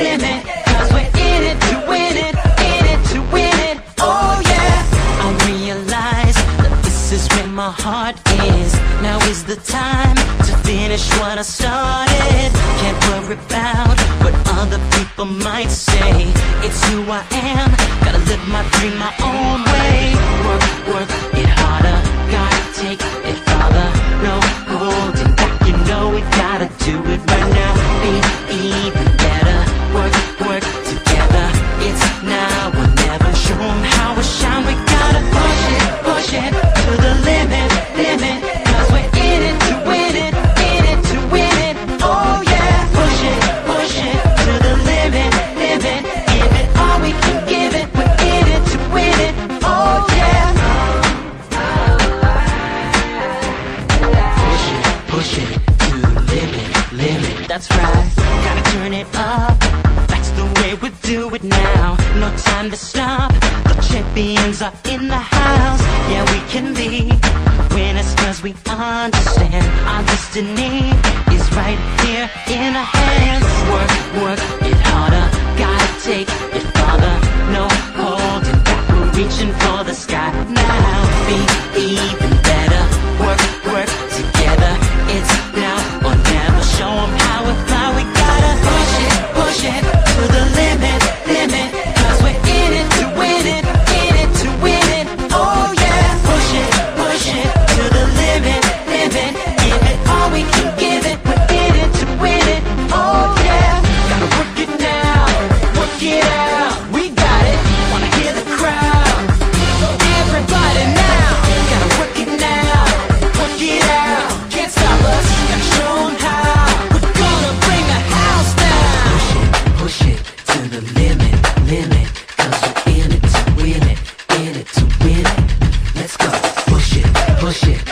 Cause we're in it to win it, in it to win it, oh yeah. I realize that this is where my heart is. Now is the time to finish what I started. Can't worry about what other people might say. It's who I am, gotta live my dream my own way. Work, work it harder, gotta take it farther. No holding back, you know we gotta do it right now. That's right. Gotta turn it up. That's the way we do it now. No time to stop. The champions are in the house. Yeah, we can be winners cause we understand our destiny is right here in our hands. Work, work it harder. Gotta take it farther. No holding back. We're reaching for the sky now. Be limit, we're in it to win it, in it to win it. Let's go, push it, push it.